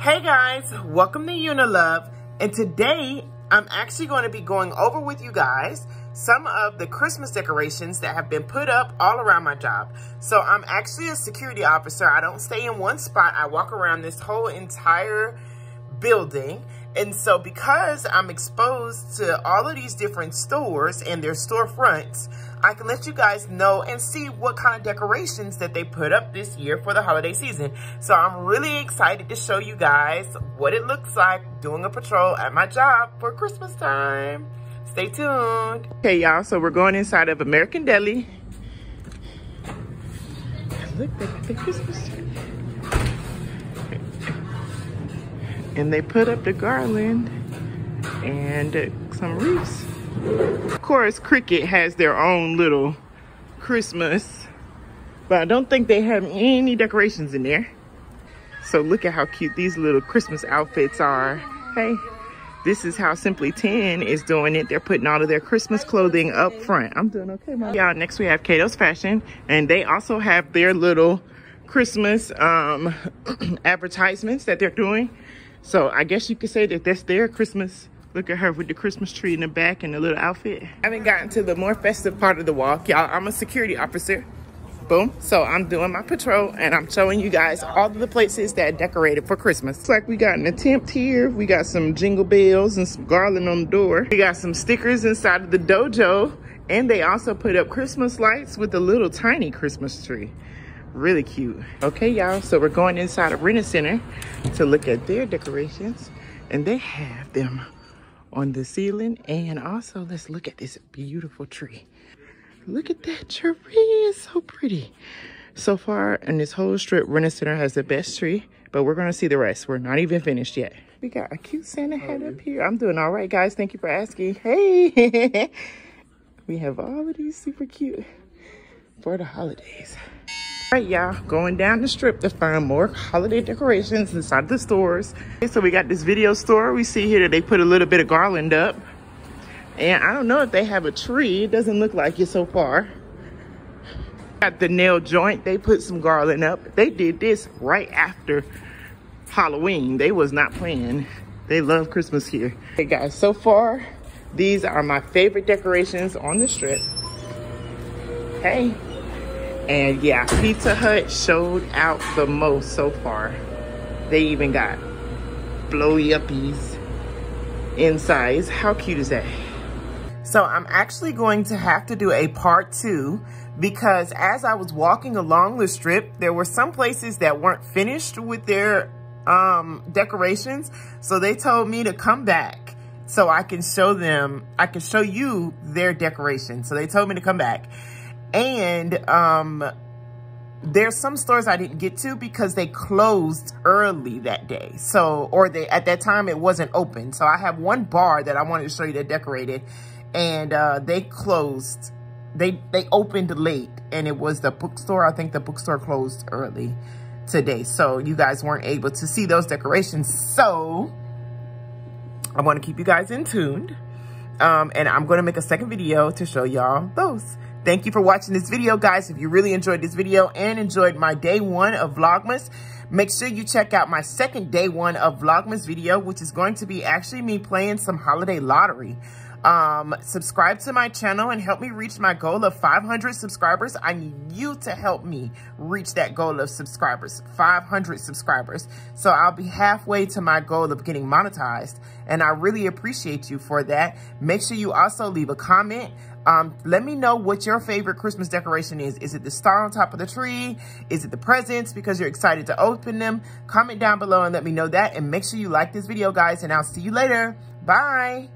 Hey guys, welcome to Yoona Lovee. And today I'm actually going to be going over with you guys some of the Christmas decorations that have been put up all around my job. So I'm actually a security officer. I don't stay in one spot. I walk around this whole entire building. And so because I'm exposed to all of these different stores and their storefronts, I can let you guys know and see what kind of decorations that they put up this year for the holiday season. So I'm really excited to show you guys what it looks like doing a patrol at my job for Christmas time. Stay tuned. Okay, y'all, so we're going inside of American Deli. Look, at the Christmas tree. And they put up the garland and some wreaths. Of course, Cricket has their own little Christmas, but I don't think they have any decorations in there. So look at how cute these little Christmas outfits are. Hey, this is how Simply 10 is doing it. They're putting all of their Christmas clothing up front. I'm doing okay, mom. Y'all, next we have Cato's Fashion, and they also have their little Christmas um, advertisements that they're doing. So I guess you could say that that's their Christmas Look at her with the Christmas tree in the back and the little outfit. I haven't gotten to the more festive part of the walk. Y'all, I'm a security officer. Boom. So I'm doing my patrol and I'm showing you guys all of the places that decorated for Christmas. Looks like we got an attempt here. We got some jingle bells and some garland on the door. We got some stickers inside of the dojo. And they also put up Christmas lights with a little tiny Christmas tree. Really cute. Okay, y'all. So we're going inside a Rent-A-Center to look at their decorations. And they have them on the ceiling. And also, let's look at this beautiful tree. Look at that tree, it's so pretty. So far in this whole strip, Rent-A-Center has the best tree, but we're gonna see the rest. We're not even finished yet. We got a cute Santa hat up here. I'm doing all right, guys. Thank you for asking. Hey, we have all of these super cute for the holidays. All right, y'all, going down the strip to find more holiday decorations inside the stores. Okay, so we got this video store. We see here that they put a little bit of garland up. And I don't know if they have a tree. It doesn't look like it so far. Got the nail joint. They put some garland up. They did this right after Halloween. They was not playing. They love Christmas here. Hey guys, so far, these are my favorite decorations on the strip. Hey. And yeah, Pizza Hut showed out the most so far. They even got blowy uppies inside. How cute is that? So I'm actually going to have to do a part two because as I was walking along the strip, there were some places that weren't finished with their um, decorations. So they told me to come back so I can show them, I can show you their decorations. So they told me to come back. And um, there's some stores I didn't get to because they closed early that day. So, or they at that time it wasn't open. So I have one bar that I wanted to show you that decorated and uh, they closed. They, they opened late and it was the bookstore. I think the bookstore closed early today. So you guys weren't able to see those decorations. So I want to keep you guys in tuned. Um, and I'm going to make a second video to show y'all those. Thank you for watching this video, guys. If you really enjoyed this video and enjoyed my day one of Vlogmas, make sure you check out my second day one of Vlogmas video, which is going to be actually me playing some holiday lottery. Um, subscribe to my channel and help me reach my goal of 500 subscribers. I need you to help me reach that goal of subscribers, 500 subscribers. So I'll be halfway to my goal of getting monetized. And I really appreciate you for that. Make sure you also leave a comment. Um, let me know what your favorite Christmas decoration is. Is it the star on top of the tree? Is it the presents because you're excited to open them? Comment down below and let me know that. And make sure you like this video, guys. And I'll see you later. Bye.